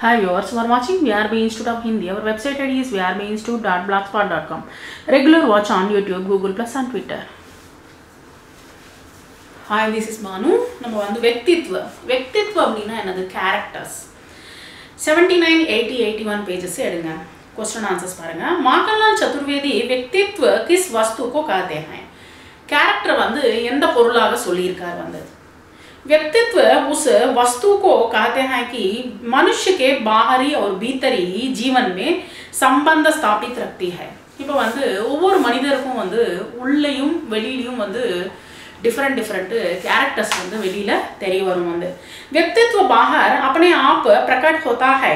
Hi viewers, you are watching VRB Institute of Hindi. Our website ID is com regular watch on YouTube Google Plus and Twitter hi this is Manu நம்ம வந்து வெக்தித்வம். வெக்தித்வம் அப்படின்னா என்னது? Characters seventy nine eighty eighty one pages எடுங்க. Question answers பாருங்கள் மாக்கன்லால் சதுர்வேதி வெக்தித்வ கிஸ் வஸ்துக்கோ கதே கேரக்டர் வந்து எந்த பொருளாக சொல்லியிருக்கார் வந்தது व्यक्तित्व उस वस्तु को कहते हैं कि मनुष्य के बाहरी और भीतरी जीवन में संबंध स्थापित रखती है இப்போ வந்து ஒவ்வொரு மனிதருக்கும் வந்து உள்ளேயும் வெளியிலையும் வந்து डिफरेंट डिफरेंट कैरेक्टर्स வந்து வெளியில தெரிய வரும் வந்து व्यक्तित्व बाहर अपने आप प्रकट होता है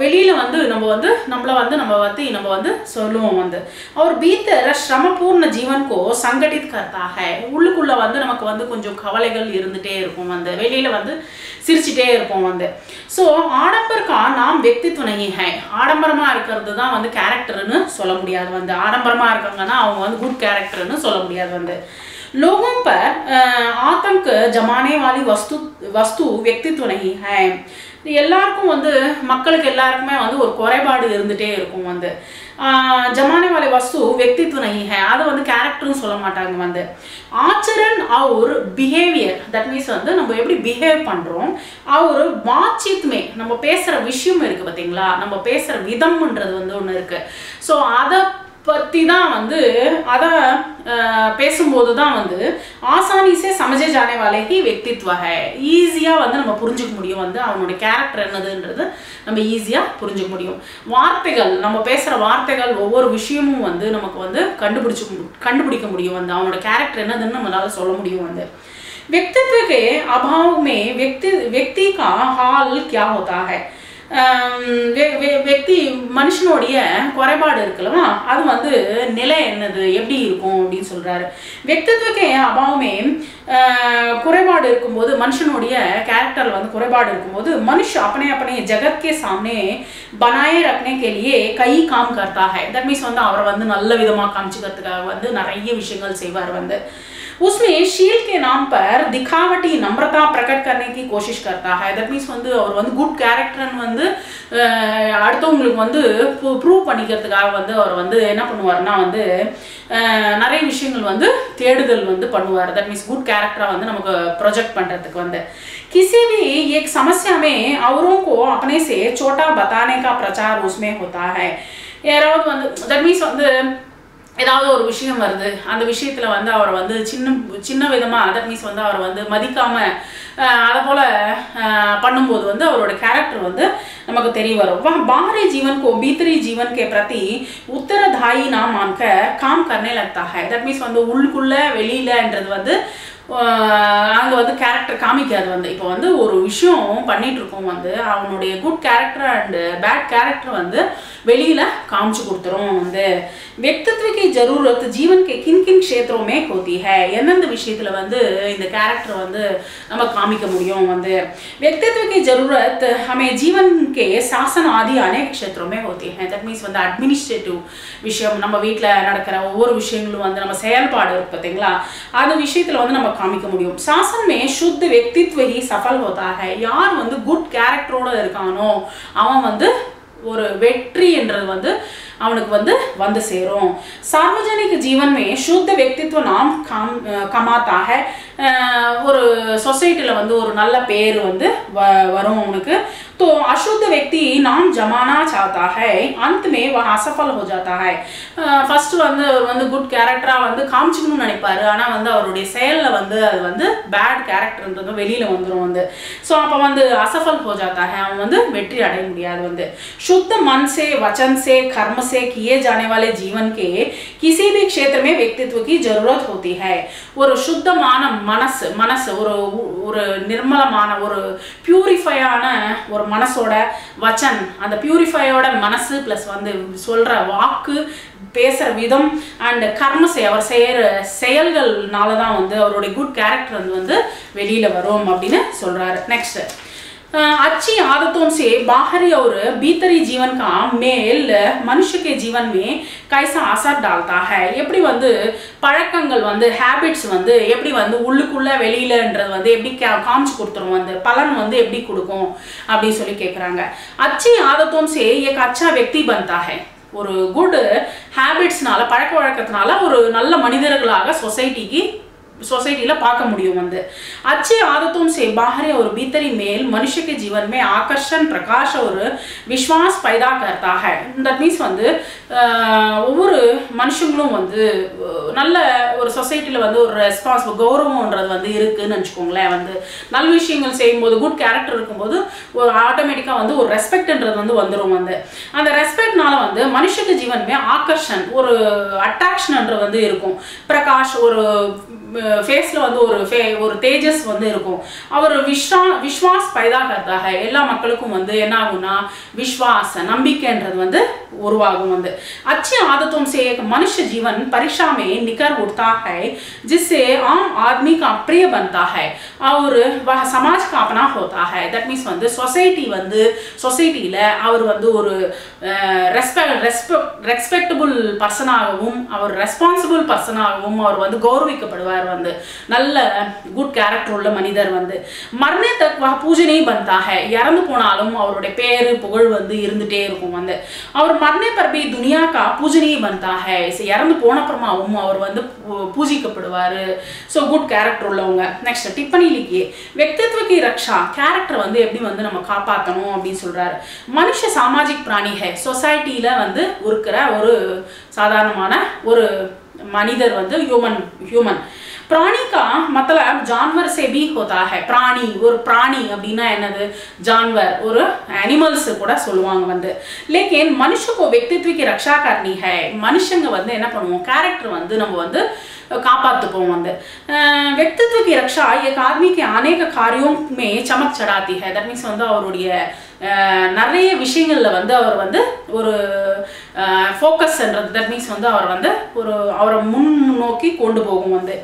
வெளியில வந்து நம்ம வந்து நம்மள வந்து நம்ம வந்து நம்ம வந்து சொல்லுவோம் வந்து और भीतर श्रमपूर्ण जीवन को संगठित करता है உள்ளுக்குள்ள வந்து நமக்கு வந்து கொஞ்சம் கவலைகள் இருந்துட்டே இருக்கும் வந்து வெளியில வந்து சிரிச்சிட்டே இருப்போம் வந்து ஸோ ஆடம்பர்கா நாம் व्यक्तित्व नहीं है ஆடம்பரமா இருக்கிறது தான் வந்து கேரக்டர்னு சொல்ல முடியாது வந்து ஆடம்பரமா இருக்காங்கன்னா அவங்க வந்து குட் கேரக்டர்னு சொல்ல முடியாது வந்து लोगों पर आतंक जमाने वाली वस्तु वस्तु व्यक्तित्व नहीं है எல்லாருக்கும் வந்து மக்களுக்கு எல்லாருக்குமே வந்து ஒரு குறைபாடு இருந்துகிட்டே இருக்கும் வந்து. ஜமானே வாலே வஸ்து வெக்தித்வ நகிஹ அதை வந்து கேரக்டர்னு சொல்ல மாட்டாங்க வந்து. ஆச்சரன் அவர் ஒரு பிஹேவியர் தட் மீன்ஸ் வந்து நம்ம எப்படி பிஹேவ் பண்ணுறோம் ஆ ஒரு வாச்சித்மே நம்ம பேசுகிற விஷயம் இருக்குது பார்த்தீங்களா நம்ம பேசுகிற விதம்ன்றது வந்து ஒன்று இருக்குது ஸோ அதை பற்றி தான் வந்து அதை பேசும்போது தான் வந்து ஆசானிசே சமஜே ஜானே வாலே ஹி व्यक्तित्व है ஈஸியாக வந்து நம்ம புரிஞ்சுக்க முடியும் வந்து அவனுடைய கேரக்டர் என்னதுன்றது நம்ம ஈஸியாக புரிஞ்சுக்க முடியும் வார்த்தைகள் நம்ம பேசுகிற வார்த்தைகள் ஒவ்வொரு விஷயமும் வந்து நமக்கு வந்து கண்டுபிடிச்சு கண்டுபிடிக்க முடியும் வந்து அவனோட கேரக்டர் என்னதுன்னு நம்மளால சொல்ல முடியும் வந்து व्यक्तित्व के अभाव में व्यक्ति व्यक्ति का हाल क्या होता है व्यक्ति மனுஷனுடைய குறைபாடு இருக்குல்லவா அது வந்து நிலை என்னது எப்படி இருக்கும் அப்படின்னு சொல்றாரு व्यक्तित्व அபாவமே குறைபாடு இருக்கும்போது மனுஷனுடைய கேரக்டர் வந்து குறைபாடு இருக்கும்போது மனுஷ अपने अपने जगत के सामने बनाए रखने के लिए कई काम करता है தட் மீன்ஸ் வந்து அவரை வந்து நல்ல விதமாக காமிச்சுக்கிறதுக்காக வந்து நிறைய விஷயங்கள் செய்வார் வந்து उसमें शील के नाम पर दिखावटी नम्रता प्रकट करने की कोशिश करता है தட் மீன்ஸ் வந்து அவர் வந்து குட் கேரக்டர்னு வந்து அடுத்தவங்களுக்கு வந்து ப்ரூவ் பண்ணிக்கிறதுக்காக வந்து அவர் வந்து என்ன பண்ணுவார்னா வந்து நிறைய விஷயங்கள் வந்து தேடுதல் வந்து பண்ணுவார் தட் மீன்ஸ் குட் कैरेक्टर வந்து நமக்கு ப்ரொஜெக்ட் பண்ணுறதுக்கு வந்து किसी भी एक समस्या में औरों को अपने से छोटा बताने का प्रचार उसमें होता है யாராவது வந்து தட் மீன்ஸ் வந்து ஏதாவது ஒரு விஷயம் வருது அந்த விஷயத்தில் வந்து அவரை வந்து சின்ன சின்ன விதமாக தட் மீன்ஸ் வந்து அவரை வந்து மதிக்காமல் அதை போல் பண்ணும்போது வந்து அவரோட கேரக்டர் வந்து நமக்கு தெரிய வரும் वह बाहरी जीवन को भीतरी जीवन के प्रति उत्तरदायी ना मानकर काम करने लगता है தட் மீன்ஸ் வந்து உள்ளுக்குள்ள வெளியிலன்றது வந்து அங்கே வந்து கேரக்டர் காமிக்காது வந்து. இப்போ வந்து ஒரு விஷயம் பண்ணிட்டு இருக்கோம் வந்து அவனுடைய good character and bad character வந்து வெளியில் காமிச்சு கொடுத்துரும் வந்து. ವ್ಯಕ್ತಿತ್ವಕ್ಕೆ ಜರೂರತ್ ಜೀವನಕ್ಕೆ ಕಿನ್ के किन किन क्षेत्रों में होती है எந்தெந்த விஷயத்துல வந்து இந்த கேரக்டர் வந்து நம்ம காமிக்க முடியும் வந்து व्यक्तित्व की जरूरत हमें जीवन के शासन आदि अनेक क्षेत्रों में होती है தட் மீன்ஸ் வந்து அட்மினிஸ்ட்ரேட்டிவ் விஷயம் நம்ம வீட்டில் நடக்கிற ஒவ்வொரு விஷயங்களும் வந்து நம்ம செயல்பாடு இருக்கு பார்த்தீங்களா அந்த விஷயத்தில் வந்து நம்ம காமிக்க முடியும் சாசன் மே சுத்த व्यक्तित्व ही सफल होता है யார் வந்து குட் கேரக்டரோட இருக்கானோ அவன் வந்து ஒரு வெற்றி என்றது வந்து அவனுக்கு வந்து வந்து சேரும். சார்வஜனிக ஜீவன்மே में शुद्ध நாம் नाम काम ஒரு சொசைட்டியில் வந்து ஒரு நல்ல பேர் வந்து வரும் அவனுக்கு. तो अशुद्ध व्यक्ति नाम जमाना चाहता है अंत में वह असफल हो जाता है ஃபர்ஸ்ட் வந்து அவர் வந்து குட் கேரக்டராக வந்து காமிச்சிக்கணும்னு நினைப்பாரு ஆனால் வந்து அவருடைய செயலில் வந்து அது வந்து பேட் கேரக்டர்ன்றது வெளியில் வந்துடும் வந்து ஸோ அப்போ வந்து असफल हो जाता है அவன் வந்து வெற்றி அடைய முடியாது வந்து शुद्ध मन से वचन से कर्म से किए जाने वाले जीवन के किसी भी क्षेत्र में व्यक्तित्व की जरूरत होती है ஒரு சுத்தமான மனசு மனசு ஒரு ஒரு நிர்மலமான ஒரு பியூரிஃபையான ஒரு மனசோட வச்சன் அந்த பியூரிஃபையோட மனசு ப்ளஸ் வந்து சொல்கிற வாக்கு பேசுகிற விதம் அண்ட் கர்ம செய் அவர் செய்கிற செயல்கள்னால தான் வந்து அவருடைய குட் கேரக்டர் வந்து வந்து வெளியில் வரும் அப்படின்னு சொல்கிறாரு நெக்ஸ்ட்டு अच्छी आदतों से बाहरी और भीतरी जीवन का मेल मनुष्य के जीवन में कैसा असर डालता है எப்படி வந்து பழக்கங்கள் வந்து ஹேபிட்ஸ் வந்து எப்படி வந்து உள்ளுக்குள்ள வெளியிலன்றது வந்து எப்படி கா- காமிச்சு கொடுத்துரும் வந்து பலன் வந்து எப்படி கொடுக்கும் அப்படின்னு சொல்லி கேட்குறாங்க अच्छी आदतों से एक अच्छा व्यक्ति बनता है ஒரு குட் ஹேபிட்ஸ்னால பழக்க வழக்கத்தினால ஒரு நல்ல மனிதர்களாக சொசைட்டிக்கு सोसाइटीला பார்க்க முடியும் வந்து अच्छे आदतों से बाहरी और भीतरी मेल मनुष्य के जीवन में आकर्षण प्रकाश और विश्वास पैदा करता है தட் மீன்ஸ் வந்து ஆஹ், ஒவ்வொரு மனுஷங்களும் வந்து அஹ், நல்ல ஒரு சொசைட்டியில் வந்து ஒரு ரெஸ்பான்சிபிள் கௌரவம்ன்றது வந்து இருக்குன்னு வச்சுக்கோங்களேன் வந்து நல்ல விஷயங்கள் செய்யும்போது குட் கேரக்டர் இருக்கும்போது ஒரு ஆட்டோமேட்டிக்காக வந்து ஒரு ரெஸ்பெக்ட்ன்றது வந்து வந்துடும் வந்து அந்த ரெஸ்பெக்ட்னால வந்து மனுஷக்கு ஜீவன்மே ஆகர்ஷன் ஒரு அட்ராக்ஷன்ன்றது வந்து இருக்கும் பிரகாஷ் ஒரு ஃபேஸில் வந்து ஒரு ஃபே ஒரு தேஜஸ் வந்து இருக்கும் அவர் விஸ்வா விஸ்வாஸ் பைதா கர்த்தாக எல்லா மக்களுக்கும் வந்து என்ன ஆகும்னா விஸ்வாஸ் நம்பிக்கைன்றது வந்து உருவாகும் வந்து अच्छी आदतों से एक मनुष्य जीवन परीक्षा में निकर उठता है जिससे आम आदमी का प्रिय बनता है और वह समाज का अपना होता है தட் மீன்ஸ் வந்து சொசைட்டி வந்து சொசைட்டியில் அவர் வந்து ஒரு ரெஸ்பெக்ட் ரெஸ்பெக்ட் ரெஸ்பெக்டபுள் பர்சனாகவும் அவர் ரெஸ்பான்சிபிள் பர்சனாகவும் அவர் வந்து கௌரவிக்கப்படுவார் வந்து நல்ல குட் கேரக்டர் உள்ள மனிதர் வந்து மரணே தக் வா பூஜனை பந்தாக இறந்து போனாலும் அவருடைய பேரு புகழ் வந்து இருந்துட்டே இருக்கும் வந்து அவர் மரணே பர்பி துனியாக்கா பூஜனை பந்தாக இறந்து போனப்புறமாவும் அவர் வந்து பூ- பூஜிக்கப்படுவார் ஸோ குட் கேரக்டர் உள்ளவங்க நெக்ஸ்ட் டிப்பனி லிக்கியே व्यक्तित्व ரக்ஷா கேரக்டர் வந்து எப்படி வந்து நம்ம காப்பாற்றணும் அப்படின்னு சொல்றாரு மனுஷ சாமாஜிக் பிராணி ஹே சொசைட்டியில் வந்து இருக்கிற ஒரு சாதாரணமான ஒரு மனிதர் வந்து ஹியூமன் ஹியூமன் प्राणी का मतलब जानवर से भी होता है प्राणी ஒரு பிராணி அப்படின்னா என்னது जानवर ஒரு एनिमल्स கூட சொல்லுவாங்க வந்து लेकिन मनुष्य को व्यक्तित्व की रक्षा करनी है மனுஷங்க வந்து என்ன பண்ணுவோம் कैरेक्टर வந்து நம்ம வந்து कापातुपों अंदर व्यक्तित्व की रक्षा एक आदमी के अनेक कार्यों में चमक चढ़ाती है दैट मीन्स வந்து அவருடைய நிறைய விஷயங்களில் வந்து அவர் வந்து ஒரு ஃபோக்கஸ்ன்றது தட் மீன்ஸ் வந்து அவர் வந்து ஒரு அவரை முன் நோக்கி கொண்டு போகும் வந்து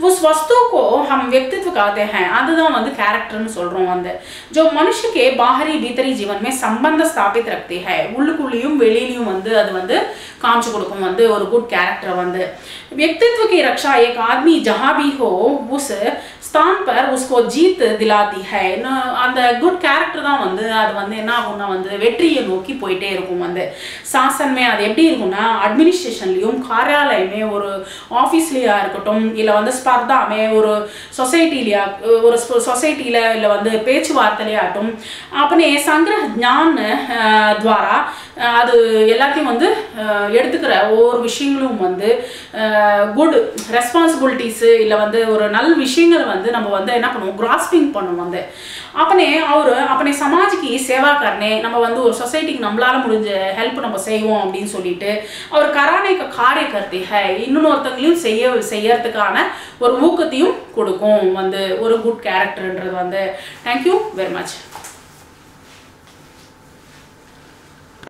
उस वस्तु को हम व्यक्तित्व कहते हैं அதுதான் வந்து கேரக்டர்னு சொல்றோம் வந்து जो मनुष्य के बाहरी भीतरी जीवन में संबंध स्थापित रखती है உள்ளுக்குள்ளேயும் வெளியிலயும் வந்து அது வந்து காமிச்சு கொடுக்கும் வந்து ஒரு குட் கேரக்டர் வந்து व्यक्तित्व की रक्षा एक आदमी जहाँ भी हो उस स्थान पर उसको जीत दिलाती है இன்னும் அந்த குட் கேரக்டர் தான் வந்து அது வந்து என்ன ஆகும்னா வந்து வெற்றியை நோக்கி போயிட்டே இருக்கும் வந்து எல்லாருமே அது எப்படி இருக்கும்னா அட்மினிஸ்ட்ரேஷன்லையும் காரியாலயமே ஒரு ஆஃபீஸ்லேயா இருக்கட்டும் இல்லை வந்து ஸ்பர்தாமே ஒரு சொசைட்டிலையா ஒரு சொசைட்டியில் இல்லை வந்து பேச்சுவார்த்தையிலே ஆகட்டும் அப்படி சங்கிரஹ ஜான் துவாரா அது எல்லாத்தையும் வந்து எடுத்துக்கிற ஒவ்வொரு விஷயங்களும் வந்து குட் ரெஸ்பான்சிபிலிட்டிஸு இல்லை வந்து ஒரு நல்ல விஷயங்கள் வந்து நம்ம வந்து என்ன பண்ணுவோம் கிராஸ்பிங் பண்ணுவோம் வந்து. அப்பனே அவர் அப்பனே சமாஜ்க்கு சேவாக்காரனே நம்ம வந்து ஒரு சொசைட்டிக்கு நம்மளால முடிஞ்ச ஹெல்ப் நம்ம செய்வோம் அப்படின்னு சொல்லிட்டு அவர் கரானேக்க காரிய கருத்தி ஹை இன்னொருத்தங்களையும் செய்ய செய்யறதுக்கான ஒரு ஊக்கத்தையும் கொடுக்கும் வந்து ஒரு குட் கேரக்டர்ன்றது வந்து. Thank you very much